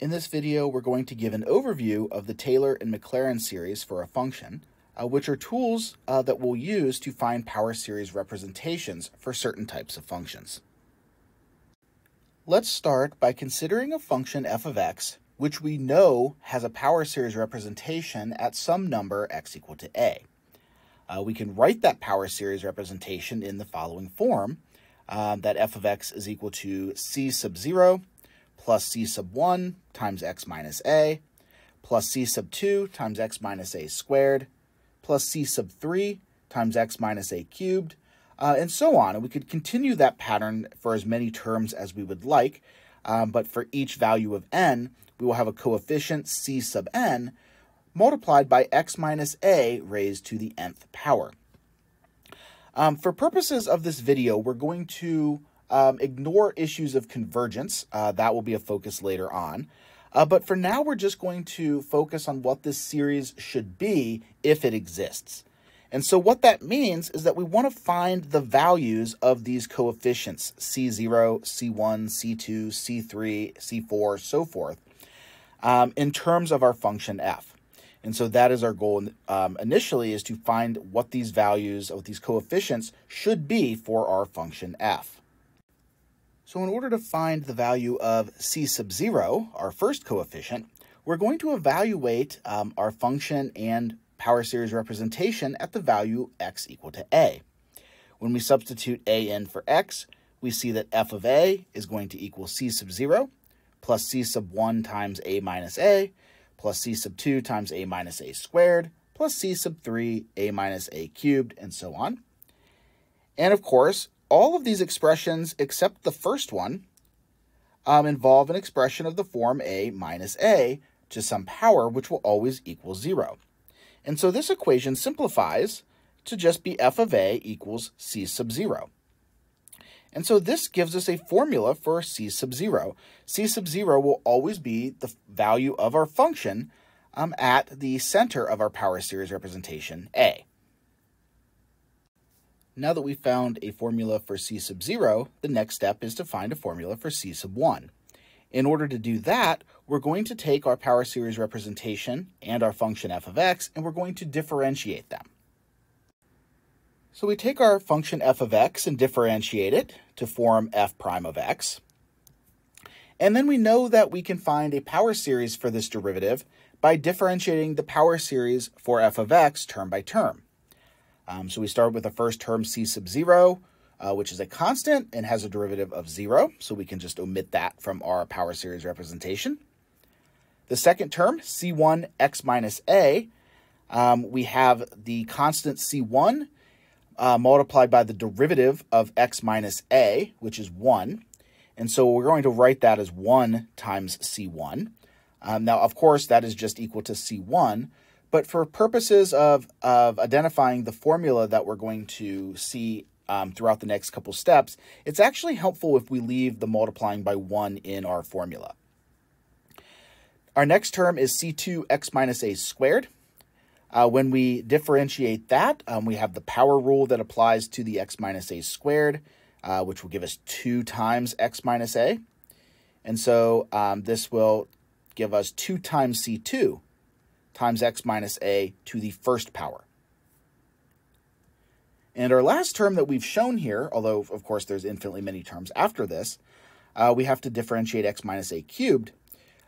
In this video, we're going to give an overview of the Taylor and Maclaurin series for a function, uh, which are tools uh, that we'll use to find power series representations for certain types of functions. Let's start by considering a function f of x, which we know has a power series representation at some number x equal to a. Uh, we can write that power series representation in the following form, uh, that f of x is equal to c sub 0 plus c sub 1 times x minus a, plus c sub 2 times x minus a squared, plus c sub 3 times x minus a cubed, uh, and so on. And we could continue that pattern for as many terms as we would like, um, but for each value of n, we will have a coefficient c sub n multiplied by x minus a raised to the nth power. Um, for purposes of this video, we're going to um, ignore issues of convergence. Uh, that will be a focus later on. Uh, but for now, we're just going to focus on what this series should be if it exists. And so what that means is that we want to find the values of these coefficients, C0, C1, C2, C3, C4, so forth, um, in terms of our function f. And so that is our goal um, initially is to find what these values, what these coefficients should be for our function f. So in order to find the value of c sub 0, our first coefficient, we're going to evaluate um, our function and power series representation at the value x equal to a. When we substitute a in for x, we see that f of a is going to equal c sub 0 plus c sub 1 times a minus a plus c sub 2 times a minus a squared plus c sub 3 a minus a cubed, and so on. And of course, all of these expressions, except the first one, um, involve an expression of the form a minus a to some power, which will always equal 0. And so this equation simplifies to just be f of a equals c sub 0. And so this gives us a formula for c sub 0. c sub 0 will always be the value of our function um, at the center of our power series representation, a. Now that we've found a formula for c sub 0, the next step is to find a formula for c sub 1. In order to do that, we're going to take our power series representation and our function f of x, and we're going to differentiate them. So we take our function f of x and differentiate it to form f prime of x. And then we know that we can find a power series for this derivative by differentiating the power series for f of x term by term. Um, so we start with the first term c sub 0, uh, which is a constant and has a derivative of 0. So we can just omit that from our power series representation. The second term, c1 x minus a, um, we have the constant c1 uh, multiplied by the derivative of x minus a, which is 1. And so we're going to write that as 1 times c1. Um, now, of course, that is just equal to c1, but for purposes of, of identifying the formula that we're going to see um, throughout the next couple steps, it's actually helpful if we leave the multiplying by 1 in our formula. Our next term is c2x minus a squared. Uh, when we differentiate that, um, we have the power rule that applies to the x minus a squared, uh, which will give us 2 times x minus a. And so um, this will give us 2 times c2 times x minus a to the first power. And our last term that we've shown here, although of course there's infinitely many terms after this, uh, we have to differentiate x minus a cubed,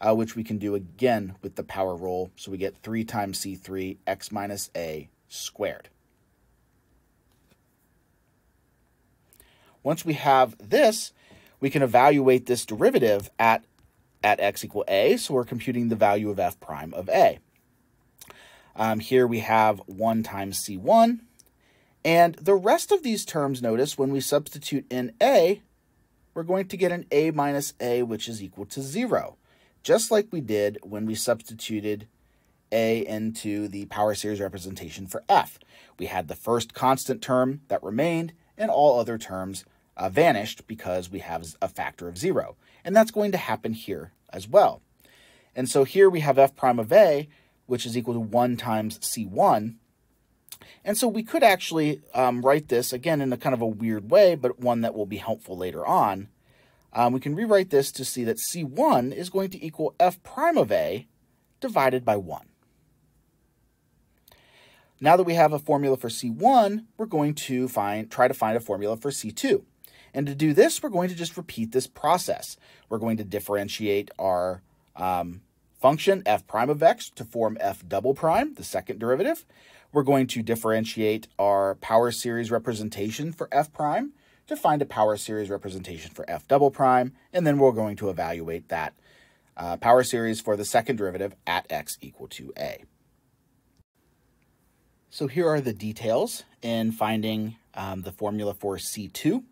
uh, which we can do again with the power rule. So we get 3 times c3 x minus a squared. Once we have this, we can evaluate this derivative at, at x equal a, so we're computing the value of f prime of a. Um, here we have 1 times C1. And the rest of these terms, notice, when we substitute in A, we're going to get an A minus A, which is equal to 0, just like we did when we substituted A into the power series representation for F. We had the first constant term that remained, and all other terms uh, vanished because we have a factor of 0. And that's going to happen here as well. And so here we have f prime of a, which is equal to 1 times C1. And so we could actually um, write this, again, in a kind of a weird way, but one that will be helpful later on. um, we can rewrite this to see that C1 is going to equal f prime of A divided by 1. Now that we have a formula for C1, we're going to find try to find a formula for C2. And to do this, we're going to just repeat this process. We're going to differentiate our um, function f prime of x to form f double prime, the second derivative. We're going to differentiate our power series representation for f prime to find a power series representation for f double prime, and then we're going to evaluate that uh, power series for the second derivative at x equal to a. So here are the details in finding um, the formula for C2.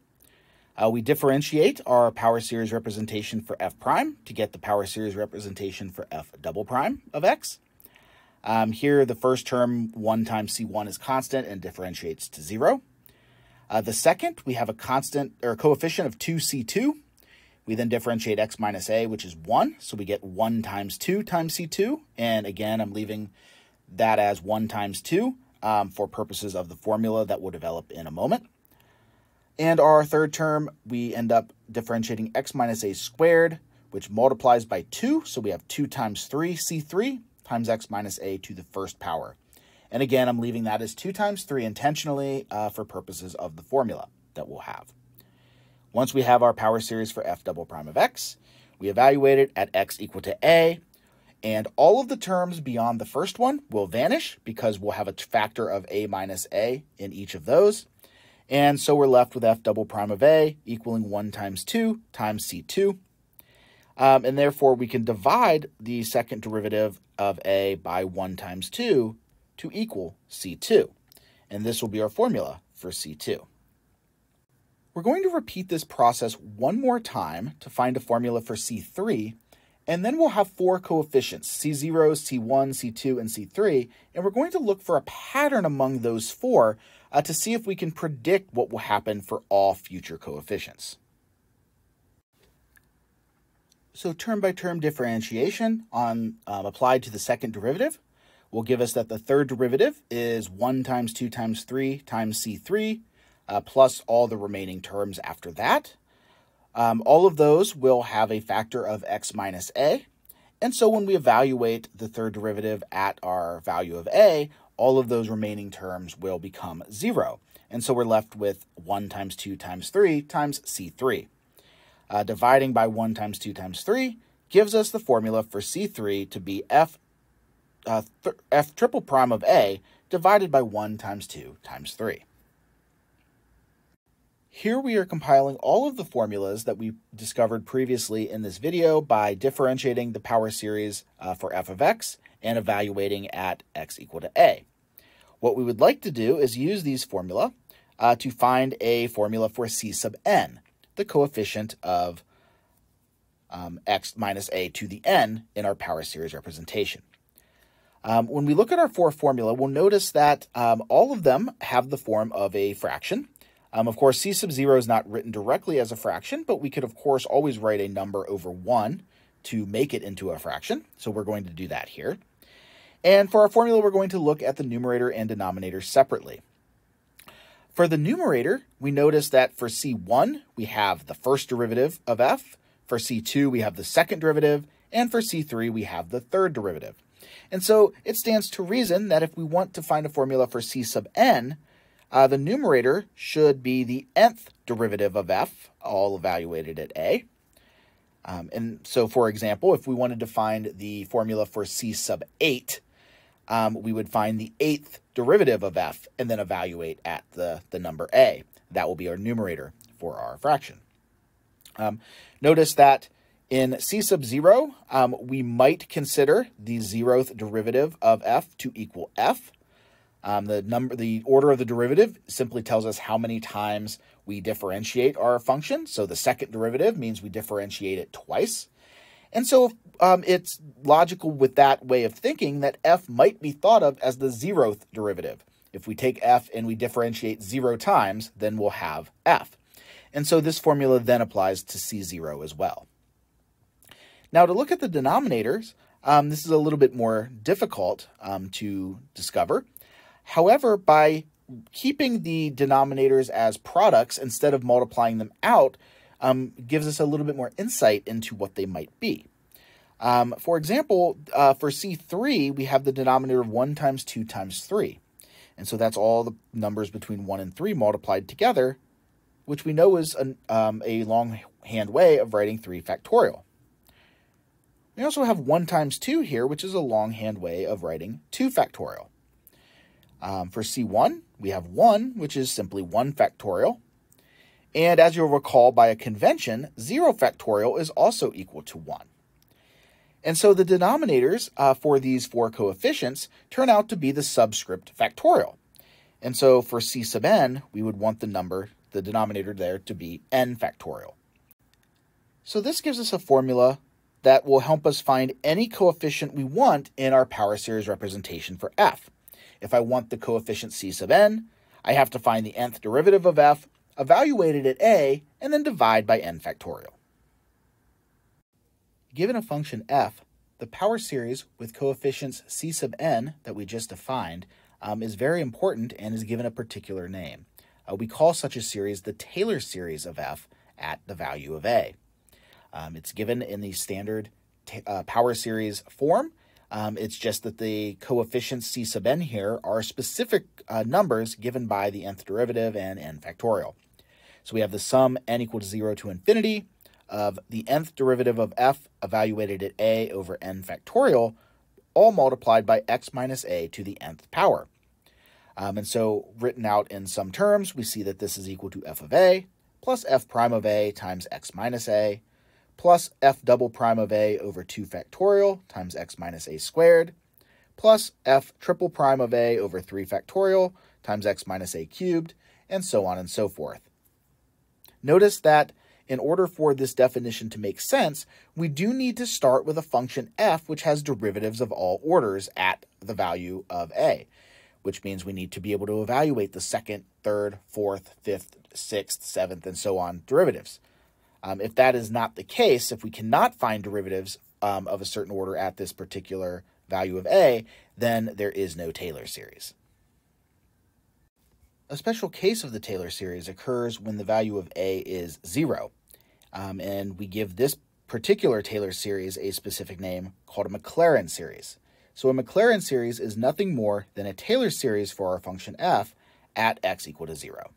Uh, we differentiate our power series representation for f prime to get the power series representation for f double prime of x. Um, here, the first term, 1 times c1 is constant and differentiates to 0. Uh, the second, we have a constant or coefficient of 2c2. We then differentiate x minus a, which is 1. So we get 1 times 2 times c2. And again, I'm leaving that as 1 times 2 um, for purposes of the formula that we'll develop in a moment. And our third term, we end up differentiating x minus a squared, which multiplies by 2. So we have 2 times 3, c3, times x minus a to the first power. And again, I'm leaving that as 2 times 3 intentionally uh, for purposes of the formula that we'll have. Once we have our power series for f double prime of x, we evaluate it at x equal to a, and all of the terms beyond the first one will vanish because we'll have a factor of a minus a in each of those. And so we're left with f double prime of a equaling 1 times 2 times c2. Um, and therefore, we can divide the second derivative of a by 1 times 2 to equal c2. And this will be our formula for c2. We're going to repeat this process one more time to find a formula for c3, and then we'll have four coefficients, c0, c1, c2, and c3, and we're going to look for a pattern among those four uh, to see if we can predict what will happen for all future coefficients. So term-by-term -term differentiation on um, applied to the second derivative will give us that the third derivative is 1 times 2 times 3 times c3 uh, plus all the remaining terms after that. Um, all of those will have a factor of x minus a. And so when we evaluate the third derivative at our value of a, all of those remaining terms will become 0. And so we're left with 1 times 2 times 3 times C3. Uh, dividing by 1 times 2 times 3 gives us the formula for C3 to be F, uh, F triple prime of A divided by 1 times 2 times 3. Here we are compiling all of the formulas that we discovered previously in this video by differentiating the power series uh, for f of x and evaluating at x equal to a. What we would like to do is use these formula uh, to find a formula for c sub n, the coefficient of um, x minus a to the n in our power series representation. Um, when we look at our four formula, we'll notice that um, all of them have the form of a fraction, um, of course, c sub 0 is not written directly as a fraction, but we could, of course, always write a number over 1 to make it into a fraction. So we're going to do that here. And for our formula, we're going to look at the numerator and denominator separately. For the numerator, we notice that for c1, we have the first derivative of f. For c2, we have the second derivative. And for c3, we have the third derivative. And so it stands to reason that if we want to find a formula for c sub n, uh, the numerator should be the nth derivative of f, all evaluated at a. Um, and so, for example, if we wanted to find the formula for c sub 8, um, we would find the eighth derivative of f and then evaluate at the, the number a. That will be our numerator for our fraction. Um, notice that in c sub 0, um, we might consider the zeroth derivative of f to equal f. Um, the number, the order of the derivative simply tells us how many times we differentiate our function. So the second derivative means we differentiate it twice. And so um, it's logical with that way of thinking that f might be thought of as the zeroth derivative. If we take f and we differentiate zero times, then we'll have f. And so this formula then applies to C0 as well. Now to look at the denominators, um, this is a little bit more difficult um, to discover. However, by keeping the denominators as products instead of multiplying them out, um, gives us a little bit more insight into what they might be. Um, for example, uh, for C3, we have the denominator of 1 times 2 times 3. And so that's all the numbers between 1 and 3 multiplied together, which we know is an, um, a longhand way of writing 3 factorial. We also have 1 times 2 here, which is a longhand way of writing 2 factorial. Um, for C1, we have 1, which is simply 1 factorial. And as you'll recall by a convention, 0 factorial is also equal to 1. And so the denominators uh, for these four coefficients turn out to be the subscript factorial. And so for c sub n, we would want the number, the denominator there, to be n factorial. So this gives us a formula that will help us find any coefficient we want in our power series representation for f. If I want the coefficient c sub n, I have to find the nth derivative of f, evaluate it at a, and then divide by n factorial. Given a function f, the power series with coefficients c sub n that we just defined um, is very important and is given a particular name. Uh, we call such a series the Taylor series of f at the value of a. Um, it's given in the standard uh, power series form. Um, it's just that the coefficients c sub n here are specific uh, numbers given by the nth derivative and n factorial. So we have the sum n equal to 0 to infinity of the nth derivative of f evaluated at a over n factorial, all multiplied by x minus a to the nth power. Um, and so written out in some terms, we see that this is equal to f of a plus f prime of a times x minus a plus f double prime of a over 2 factorial times x minus a squared plus f triple prime of a over 3 factorial times x minus a cubed, and so on and so forth. Notice that in order for this definition to make sense, we do need to start with a function f which has derivatives of all orders at the value of a, which means we need to be able to evaluate the second, third, fourth, fifth, sixth, seventh, and so on derivatives. Um, if that is not the case, if we cannot find derivatives um, of a certain order at this particular value of a, then there is no Taylor series. A special case of the Taylor series occurs when the value of A is zero. Um, and we give this particular Taylor series a specific name called a Maclaurin series. So a Maclaurin series is nothing more than a Taylor series for our function f at x equal to zero.